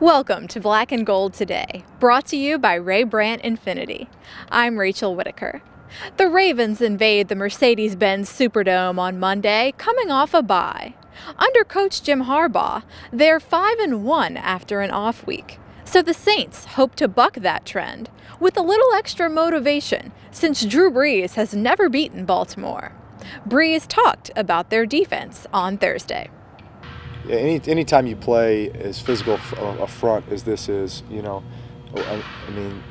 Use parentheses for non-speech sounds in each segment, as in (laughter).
Welcome to Black and Gold Today, brought to you by Ray Brandt Infiniti. I'm Rachel Whittaker. The Ravens invade the Mercedes Benz Superdome on Monday, coming off a bye. Under coach Jim Harbaugh, they're 5 and 1 after an off week. So the Saints hope to buck that trend with a little extra motivation since Drew Brees has never beaten Baltimore. Brees talked about their defense on Thursday. Any anytime you play as physical a front as this is, you know, I, I mean,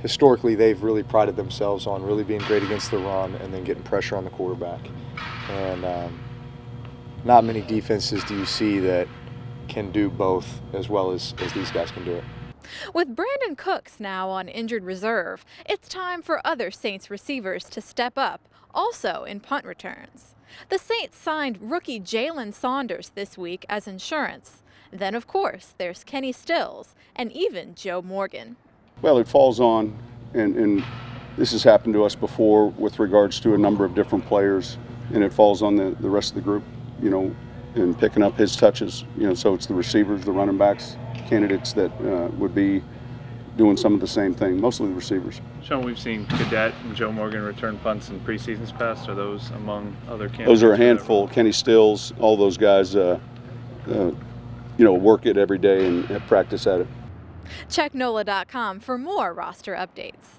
historically they've really prided themselves on really being great against the run and then getting pressure on the quarterback. And um, not many defenses do you see that can do both as well as, as these guys can do it. With Brandin Cooks now on injured reserve, it's time for other Saints receivers to step up, also in punt returns. The Saints signed rookie Jalen Saunders this week as insurance. Then, of course, there's Kenny Stills and even Joe Morgan. Well, it falls on, and, and this has happened to us before with regards to a number of different players, and it falls on the, the rest of the group, you know, in picking up his touches. You know, so it's the receivers, the running backs, candidates that uh, would be doing some of the same thing, mostly the receivers. Sean, we've seen Cadet and Joe Morgan return punts in preseasons past. Are those among other candidates? Those are a handful. Kenny Stills, all those guys, uh, uh, you know, work it every day and practice at it. Check NOLA.com for more roster updates.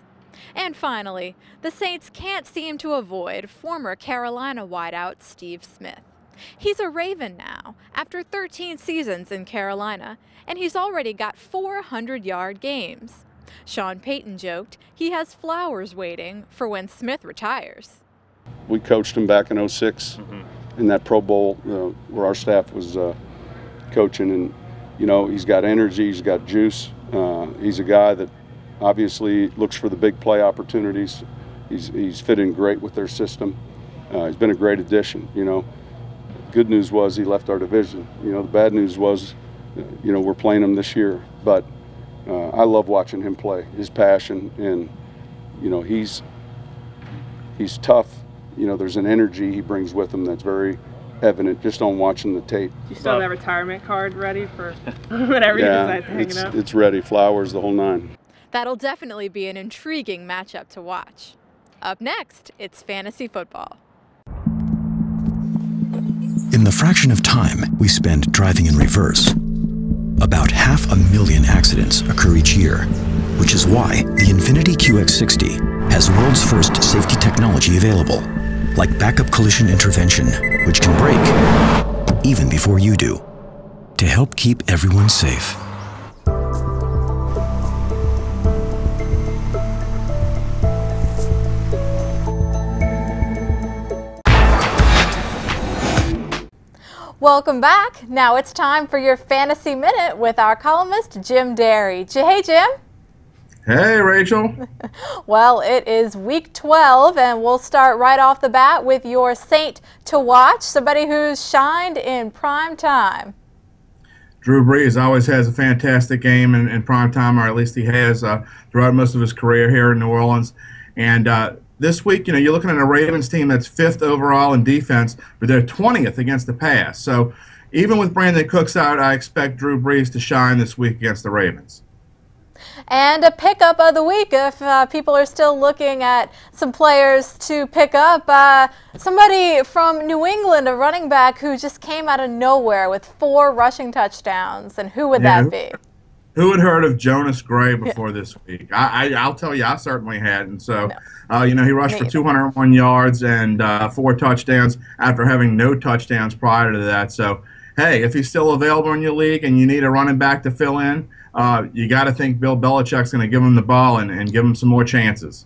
And finally, the Saints can't seem to avoid former Carolina wideout Steve Smith. He's a Raven now, after 13 seasons in Carolina, and he's already got 400 yard games. Sean Payton joked he has flowers waiting for when Smith retires. We coached him back in 6 mm-hmm. in that Pro Bowl uh, where our staff was uh, coaching, and you know he's got energy, he's got juice. Uh, he's a guy that obviously looks for the big play opportunities. He's he's fitting great with their system. Uh, he's been a great addition. You know, good news was he left our division. You know, the bad news was, you know, we're playing him this year. But uh, I love watching him play. His passion and, you know, he's he's tough. You know, there's an energy he brings with him that's very evident just on watching the tape. You still have that retirement card ready for (laughs) whenever yeah, you decide to hang it's, it up? it's ready. Flowers, the whole nine. That'll definitely be an intriguing matchup to watch. Up next, it's fantasy football. In the fraction of time we spend driving in reverse, about half a million accidents occur each year, which is why the Infiniti QX60 has world's first safety technology available, like backup collision intervention, which can brake even before you do, to help keep everyone safe. Welcome back. Now it's time for your Fantasy Minute with our columnist, Jim Derry. Hey, Jim. Hey, Rachel. (laughs) well, it is week 12, and we'll start right off the bat with your Saint to watch, somebody who's shined in prime time. Drew Brees always has a fantastic game in, in prime time, or at least he has uh, throughout most of his career here in New Orleans. And uh, this week, you know, you're looking at a Ravens team that's fifth overall in defense, but they're 20th against the pass. So even with Brandin Cooks out, I expect Drew Brees to shine this week against the Ravens. And a pickup of the week, if uh, people are still looking at some players to pick up, uh, somebody from New England, a running back who just came out of nowhere with four rushing touchdowns. And who would yeah, that be? Who had heard of Jonas Gray before this week? I, I, will tell you, I certainly hadn't. So, no. uh, you know, he rushed for 201 yards and uh, four touchdowns after having no touchdowns prior to that. So, hey, if he's still available in your league and you need a running back to fill in, uh, you got to think Bill Belichick's going to give him the ball and, and give him some more chances.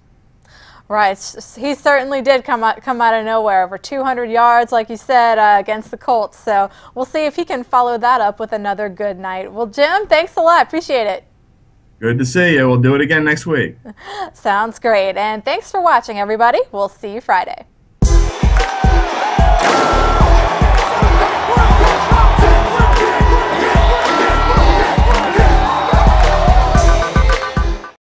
Right. He certainly did come out, come out of nowhere, over 200 yards, like you said, uh, against the Colts. So we'll see if he can follow that up with another good night. Well, Jim, thanks a lot. Appreciate it. Good to see you. We'll do it again next week. (laughs) Sounds great. And thanks for watching, everybody. We'll see you Friday.